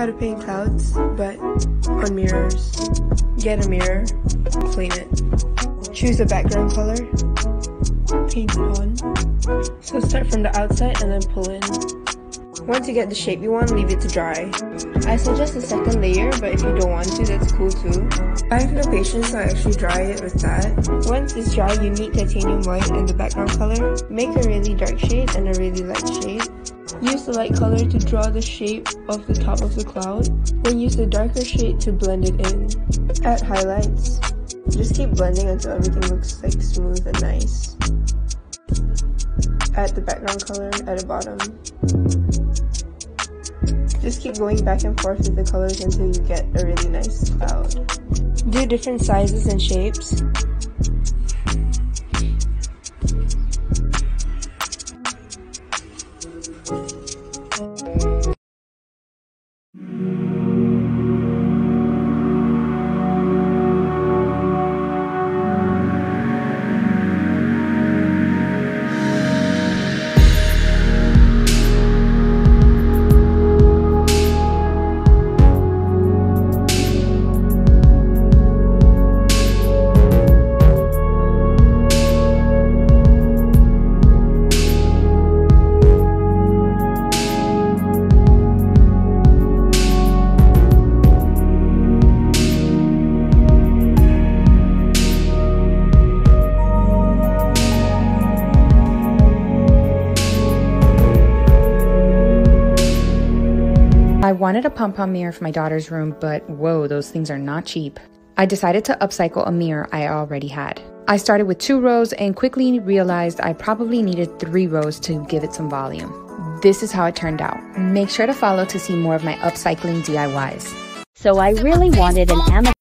how to paint clouds, but on mirrors. Get a mirror, clean it. Choose a background color, paint on. So start from the outside and then pull in. Once you get the shape you want, leave it to dry. I suggest a second layer, but if you don't want to, that's cool too. I have no patience, so I actually dry it with that. Once it's dry, you need titanium white and the background color. Make a really dark shade and a really light shade. Use the light color to draw the shape of the top of the cloud, then use the darker shade to blend it in. Add highlights. Just keep blending until everything looks like smooth and nice. Add the background color at the bottom. Just keep going back and forth with the colors until you get a really nice cloud. Do different sizes and shapes. I wanted a pom pom mirror for my daughter's room, but whoa, those things are not cheap. I decided to upcycle a mirror I already had. I started with two rows and quickly realized I probably needed three rows to give it some volume. This is how it turned out. Make sure to follow to see more of my upcycling DIYs. So I really wanted an Amazon.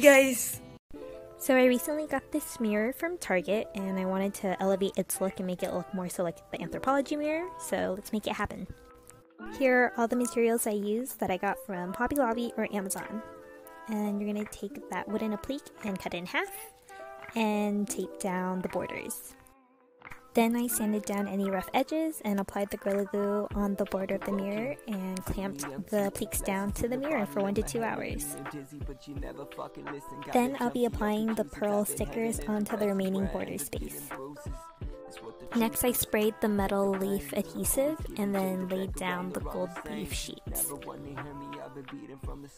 Guys, So I recently got this mirror from Target and I wanted to elevate its look and make it look more so like the Anthropologie mirror, so let's make it happen. Here are all the materials I used that I got from Hobby Lobby or Amazon. And you're going to take that wooden applique and cut it in half and tape down the borders. Then I sanded down any rough edges and applied the Gorilla Glue on the border of the mirror and clamped the pleats down to the mirror for one to two hours. Then I'll be applying the pearl stickers onto the remaining border space. Next, I sprayed the metal leaf adhesive and then laid down the gold leaf sheets.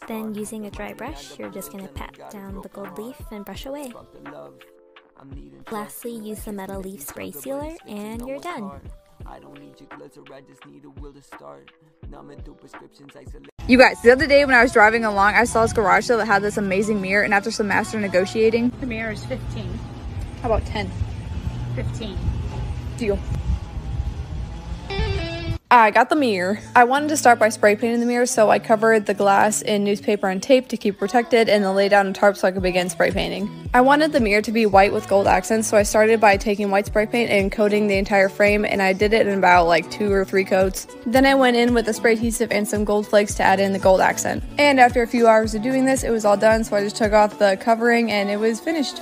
Then, using a dry brush, you're just going to pat down the gold leaf and brush away. Lastly, use the metal leaf spray sealer and you're done. You guys, the other day when I was driving along, I saw this garage sale that had this amazing mirror, and after some master negotiating, The mirror is 15. how about 10? 15. Deal. I got the mirror. I wanted to start by spray painting the mirror, so I covered the glass in newspaper and tape to keep protected and then lay down a tarp so I could begin spray painting. I wanted the mirror to be white with gold accents, so I started by taking white spray paint and coating the entire frame, and I did it in about like two or three coats. Then I went in with a spray adhesive and some gold flakes to add in the gold accent. And after a few hours of doing this, it was all done, so I just took off the covering and it was finished.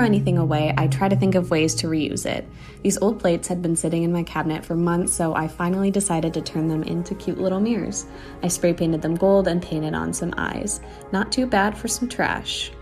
Throw anything away, I try to think of ways to reuse it. These old plates had been sitting in my cabinet for months, so I finally decided to turn them into cute little mirrors. I spray painted them gold and painted on some eyes. Not too bad for some trash.